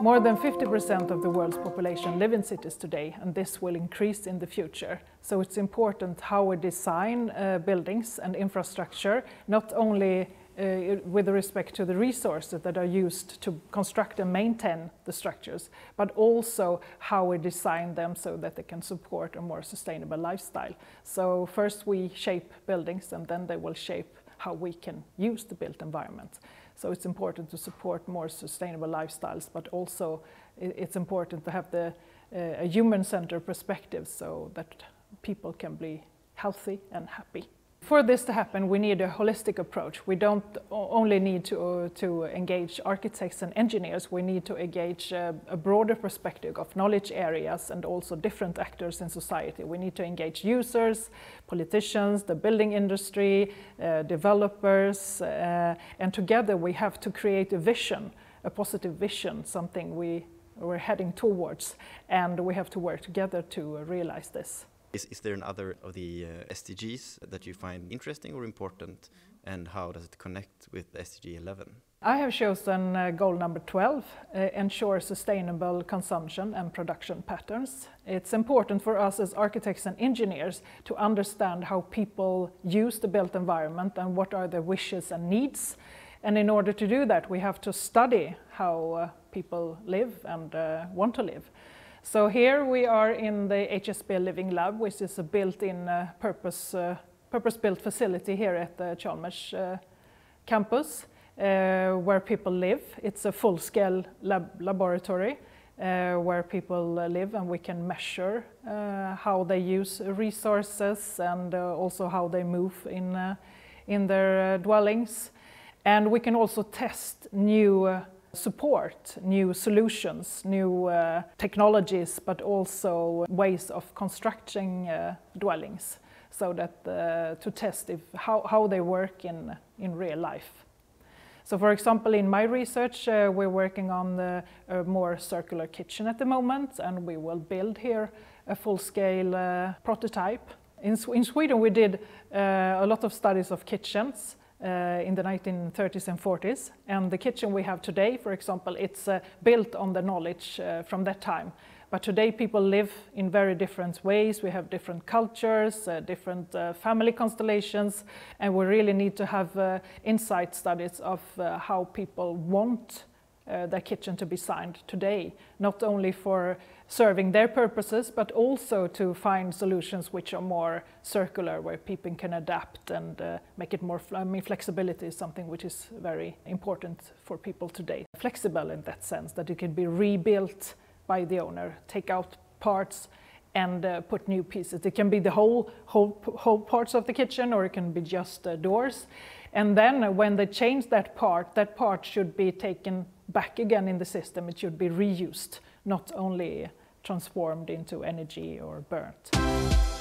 More than 50% of the world's population live in cities today, and this will increase in the future. So it's important how we design uh, buildings and infrastructure, not only uh, with respect to the resources that are used to construct and maintain the structures, but also how we design them so that they can support a more sustainable lifestyle. So first we shape buildings and then they will shape how we can use the built environment. So it's important to support more sustainable lifestyles, but also it's important to have the uh, a human-centered perspective so that people can be healthy and happy. For this to happen, we need a holistic approach. We don't only need to, uh, to engage architects and engineers, we need to engage uh, a broader perspective of knowledge areas and also different actors in society. We need to engage users, politicians, the building industry, uh, developers, uh, and together we have to create a vision, a positive vision, something we, we're heading towards, and we have to work together to realize this. Is, is there another of the uh, SDGs that you find interesting or important, and how does it connect with SDG 11? I have chosen uh, goal number 12, uh, ensure sustainable consumption and production patterns. It's important for us as architects and engineers to understand how people use the built environment and what are their wishes and needs. And in order to do that, we have to study how uh, people live and uh, want to live. So here we are in the HSB Living Lab, which is a built-in uh, purpose, uh, purpose-built facility here at the Chalmers uh, campus, uh, where people live. It's a full-scale lab laboratory uh, where people uh, live and we can measure how they use resources and also how they move in, in their dwellings. And we can also test new support new solutions, new uh, technologies, but also ways of constructing uh, dwellings so that uh, to test if how, how they work in, in real life. So for example, in my research, uh, we're working on the, a more circular kitchen at the moment, and we will build here a full-scale uh, prototype. In, in, Sweden, we did uh, a lot of studies of kitchens, uh, in the 1930s and 40s. And the kitchen we have today, for example, it's uh, built on the knowledge uh, from that time. But today people live in very different ways. We have different cultures, uh, different uh, family constellations, and we really need to have uh, insight studies of how people want their kitchen to be signed today, not only for serving their purposes, but also to find solutions which are more circular, where people can adapt and uh, make it more, I mean, flexibility is something which is very important for people today. Flexible in that sense, that it can be rebuilt by the owner, take out parts and uh, put new pieces. It can be the whole, whole, whole parts of the kitchen or it can be just uh, doors. And then when they change that part, that part should be taken back again in the system. It should be reused not only transformed into energy or burnt.